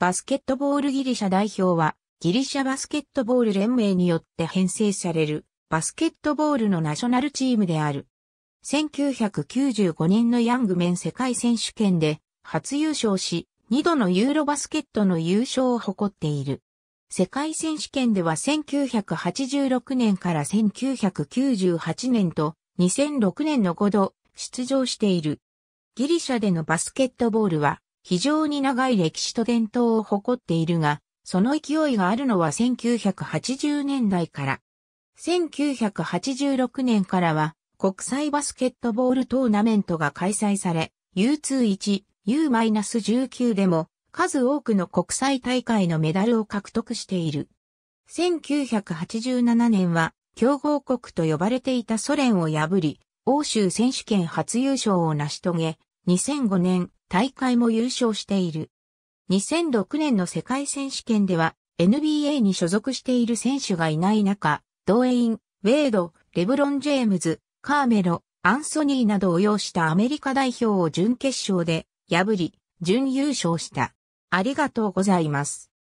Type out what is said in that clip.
バスケットボールギリシャ代表は、ギリシャバスケットボール連盟によって編成される、バスケットボールのナショナルチームである。1995年のヤングメン世界選手権で初優勝し、2度のユーロバスケットの優勝を誇っている。世界選手権では1986年から1998年と2006年の5度出場している。ギリシャでのバスケットボールは非常に長い歴史と伝統を誇っているが、その勢いがあるのは1980年代から。1986年からは国際バスケットボールトーナメントが開催され、U21、U-19 でも数多くの国際大会のメダルを獲得している。1987年は強豪国と呼ばれていたソ連を破り、欧州選手権初優勝を成し遂げ、2005年大会も優勝している。2006年の世界選手権では NBA に所属している選手がいない中、ドウェイン、ウェイド、レブロン・ジェームズ、カーメロ、アンソニーなどを要したアメリカ代表を準決勝で破り、準優勝した。ありがとうございます。